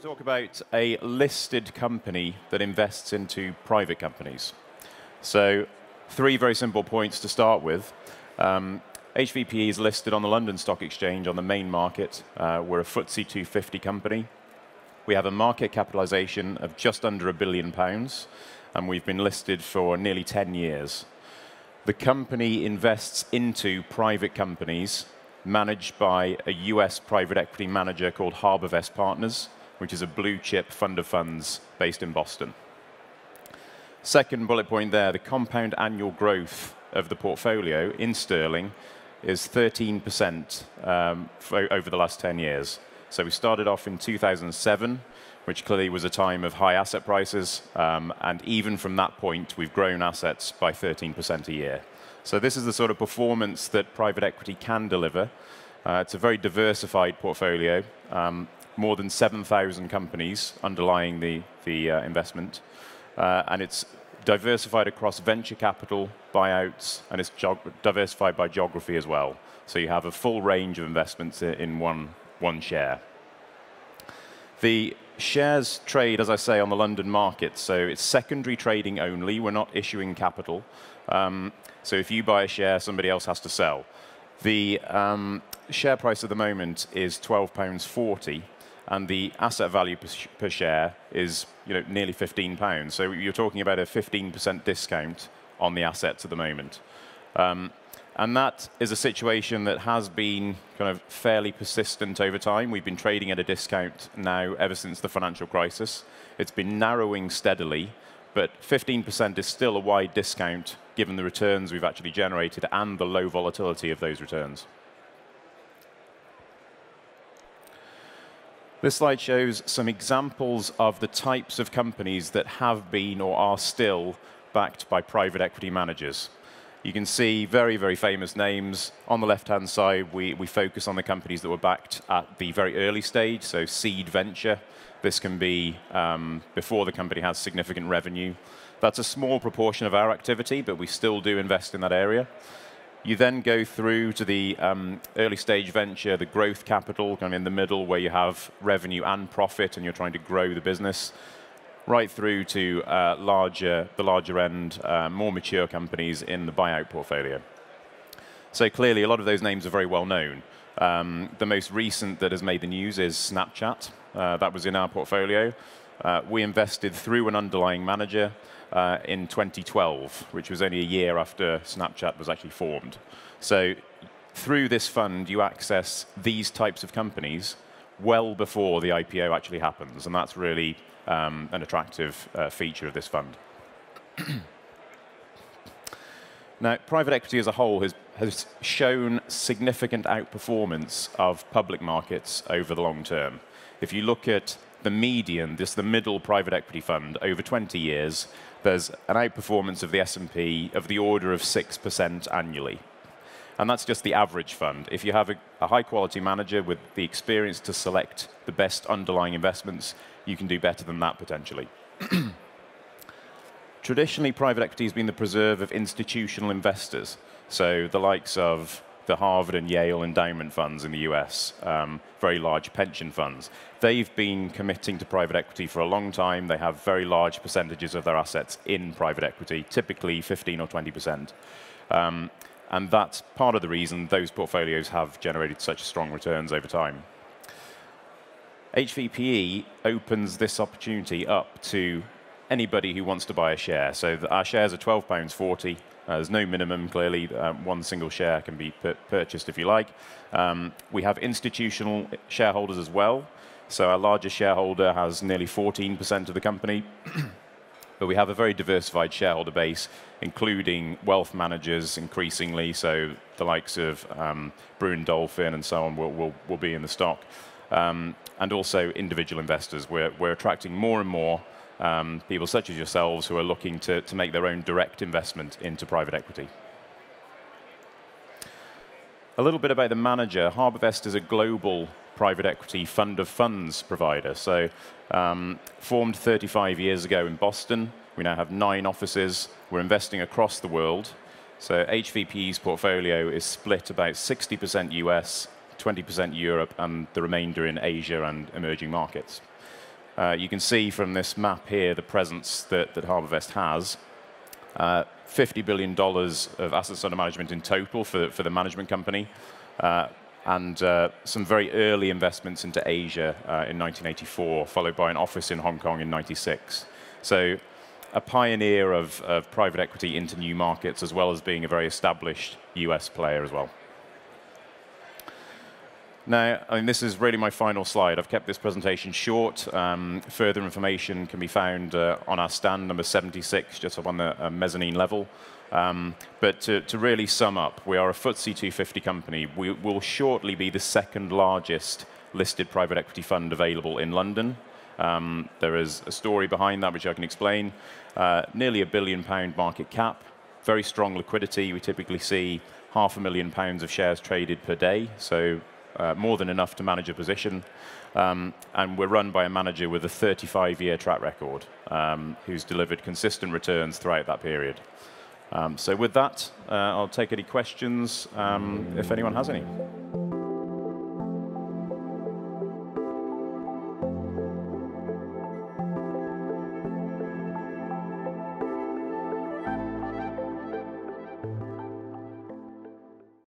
to talk about a listed company that invests into private companies. So, three very simple points to start with. Um, HVPE is listed on the London Stock Exchange on the main market. Uh, we're a FTSE 250 company. We have a market capitalization of just under a billion pounds, and we've been listed for nearly 10 years. The company invests into private companies managed by a US private equity manager called HarbourVest Partners, which is a blue chip fund of funds based in Boston. Second bullet point there, the compound annual growth of the portfolio in sterling is 13% um, over the last 10 years. So we started off in 2007, which clearly was a time of high asset prices, um, and even from that point, we've grown assets by 13% a year. So this is the sort of performance that private equity can deliver. Uh, it's a very diversified portfolio, um, more than 7,000 companies underlying the, the uh, investment, uh, and it's diversified across venture capital, buyouts, and it's diversified by geography as well. So you have a full range of investments in one, one share. The shares trade, as I say, on the London market, so it's secondary trading only. We're not issuing capital. Um, so if you buy a share, somebody else has to sell. The um, share price at the moment is £12.40, and the asset value per, share is you know, nearly £15. So you're talking about a 15% discount on the assets at the moment. Um, and that is a situation that has been kind of fairly persistent over time. We've been trading at a discount now ever since the financial crisis. It's been narrowing steadily, but 15% is still a wide discount given the returns we've actually generated and the low volatility of those returns. This slide shows some examples of the types of companies that have been or are still backed by private equity managers. You can see very, very famous names. On the left-hand side, we, we focus on the companies that were backed at the very early stage, so seed venture. This can be um, before the company has significant revenue. That's a small proportion of our activity, but we still do invest in that area. You then go through to the um, early stage venture, the growth capital, kind of in the middle, where you have revenue and profit, and you're trying to grow the business right through to uh, larger, the larger end, uh, more mature companies in the buyout portfolio. So clearly, a lot of those names are very well known. Um, the most recent that has made the news is Snapchat. Uh, that was in our portfolio. Uh, we invested through an underlying manager uh, in 2012, which was only a year after Snapchat was actually formed. So through this fund, you access these types of companies well before the IPO actually happens, and that's really um, an attractive uh, feature of this fund. now, private equity as a whole has, has shown significant outperformance of public markets over the long term. If you look at the median, this the middle private equity fund, over 20 years, there's an outperformance of the S&P of the order of 6% annually. And that's just the average fund. If you have a, a high quality manager with the experience to select the best underlying investments, you can do better than that potentially. Traditionally, private equity has been the preserve of institutional investors. So the likes of the Harvard and Yale endowment funds in the US, um, very large pension funds. They've been committing to private equity for a long time. They have very large percentages of their assets in private equity, typically 15 or 20 percent. Um, and that's part of the reason those portfolios have generated such strong returns over time. HVPE opens this opportunity up to anybody who wants to buy a share. So our shares are £12.40. Uh, there's no minimum, clearly. Um, one single share can be purchased if you like. Um, we have institutional shareholders as well. So our largest shareholder has nearly 14% of the company. but we have a very diversified shareholder base, including wealth managers increasingly. So the likes of um, Brewin Dolphin and so on will, will, will be in the stock um, and also individual investors. We're, we're attracting more and more um, people such as yourselves who are looking to, to make their own direct investment into private equity. A little bit about the manager. HarbourVest is a global private equity fund of funds provider. So um, formed 35 years ago in Boston. We now have nine offices. We're investing across the world. So HVPE's portfolio is split about 60% US, 20% Europe, and the remainder in Asia and emerging markets. Uh, you can see from this map here the presence that, that HarbourVest has. Uh, $50 billion of assets under management in total for, for the management company, uh, and uh, some very early investments into Asia uh, in 1984, followed by an office in Hong Kong in 96. So a pioneer of, of private equity into new markets, as well as being a very established US player as well. Now, I mean, this is really my final slide. I've kept this presentation short. Um, further information can be found uh, on our stand number 76, just up on the uh, mezzanine level. Um, but to, to, really sum up, we are a FTSE 250 company. We will shortly be the second largest listed private equity fund available in London. Um, there is a story behind that which I can explain. Uh, nearly a billion pound market cap, very strong liquidity. We typically see half a million pounds of shares traded per day, so uh, more than enough to manage a position. Um, and we're run by a manager with a 35-year track record um, who's delivered consistent returns throughout that period. Um, so with that, uh, I'll take any questions um, if anyone has any.